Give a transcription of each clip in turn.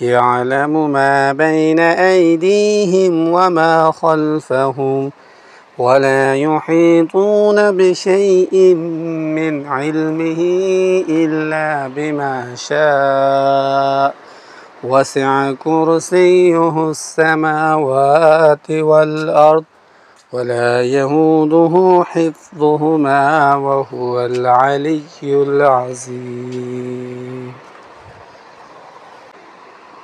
يعلم ما بين أيديهم وما خلفهم ولا يحيطون بشيء من علمه إلا بما شاء. وسع كرسيه السماوات والأرض ولا يهوده حفظهما وهو العلي العظيم.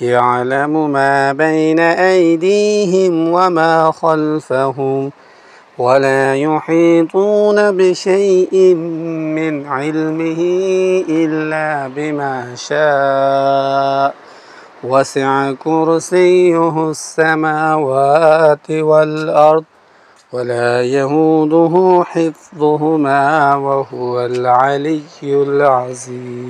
يعلم ما بين أيديهم وما خلفهم ولا يحيطون بشيء من علمه إلا بما شاء. وسع كرسيه السماوات والأرض ولا يهوده حفظهما وهو العلي العظيم.